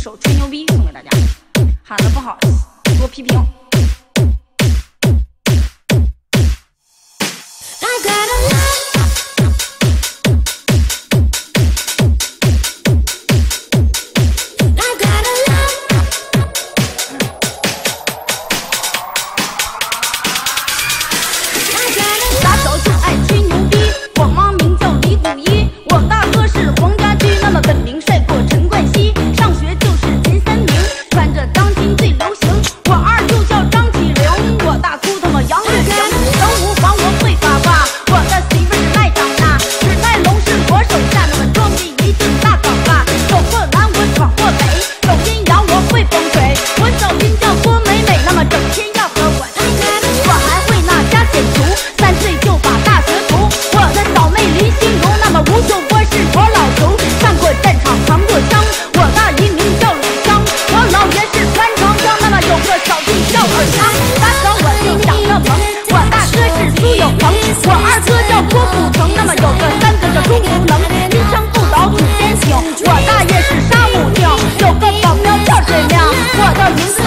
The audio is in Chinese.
首吹牛逼送给大家，喊的不好多批评。Roda,